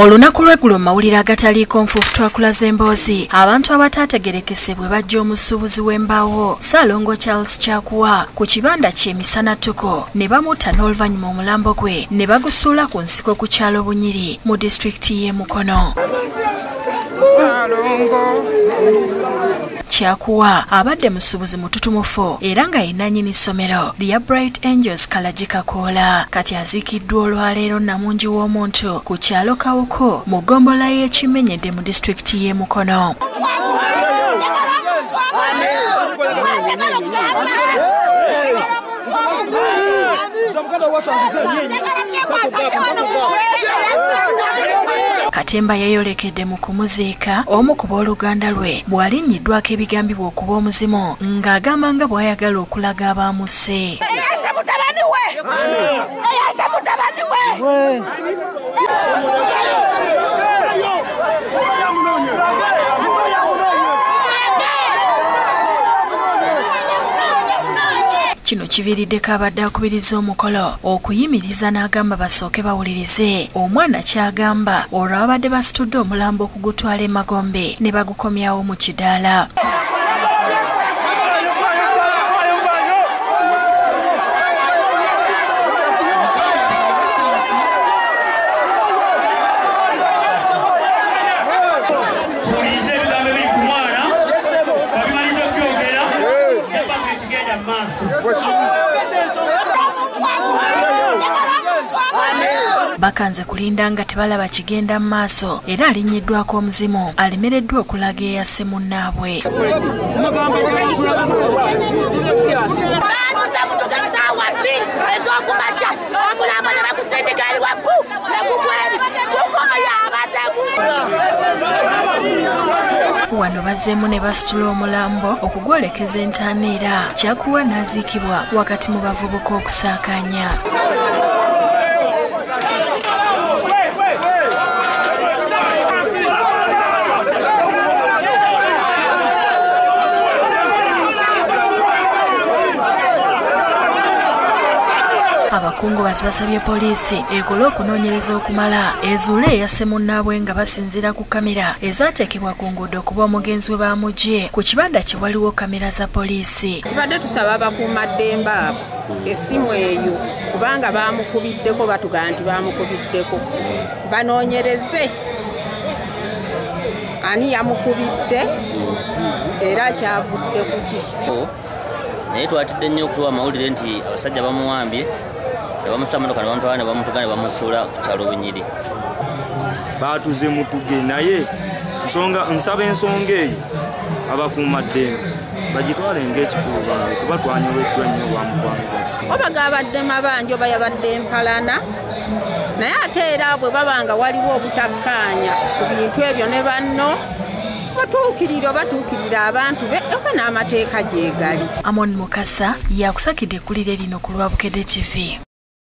olunaku lweggulo mawulire agataliiko nfuufu twakulaza emboozi abantu abataategerekesebwe bajja omusuubuzi w'embaawo ssaalongo charles kyakuwa ku kibanda kye misanattuko ne bamutta n'oluvannyuma omulambo gwe ne bagusuula ku nsiko ku kyalo bunyiri mu disitulikiti y'e mukono kyakuwa abadde musuubuzi mututumufu era nga yenanyini ssomero lya bright angels kalagikakoola kati aziikiddwa olwaleero namungi w'omuntu ku kyalo kawuko mu ggombola y'ekimenyedde mu disitulikiti y'e mukono katemba yeeyolekedde mu kumuziika omu ku booluganda lwe bw'alinnyiddwako ebigambibwa okuba omuzimu ng'agamba nga bw'ayagala okulaga abaamusse. Eyase mutabani we! Eyase mutabani we kino kiviiriddeko abadde akubiriza omukolo okuyimiriza n'agamba basooke bawulirize. Omwana ky'agamba olwo abadde basitudde omulambo okugutwala emagombe ne bagukomyawo mu kidaala maaso bakanze kulinda nga tebalaba kigenda mu maaso era alinnyiddwako omuzimu alemereddwa okulaga eyasse munnaabwe ez'okumakya wano bazzeemu ne basitula omulambo okugwolekeza entaaniira kyakuwa n'aziikibwa wakati mu bavubuka okusaakaanya abakungubazi basabye poliisi ekole okunoonyereza okumala. Ezuule eyasse munnaabwe nga basinziira ku kamera. Ezaateekebwa ku nguudo okuba omugenzi we bamugye ku kibanda kye waliwo kamera za poliisi. Tubadde tusaba abakuumaddembe abo essimu eyo kubanga bamukubiddeko batugaa nti bamukubiddeko banoonyereze. Ani yamukubidde? Era kyavudde ku kikyo naye twatidde nnyo okutuwa amawulire nti abasajja bamuwambye ne bamussa motoka ne bamutwala ne bamutuga ne bamusuula ku kyalo bunyiri. Baatuze mutuge naye nsonga nsaba ensonga eyo abakuumaddembe bagitwale ng'ekikulu bange kuba twanyoleddwa nnyo bwamukwangaafu oba gabadde mabanja oba yabadde mpalana naye ate era bwe baba nga waliwo obutakkaanya ku bintu ebyo ne banno batuukirira obatuukirira abantu be oba n'amateeka gye gali. Amon mukasa yakusakidde ekkulire lino ku lwa bukedde tv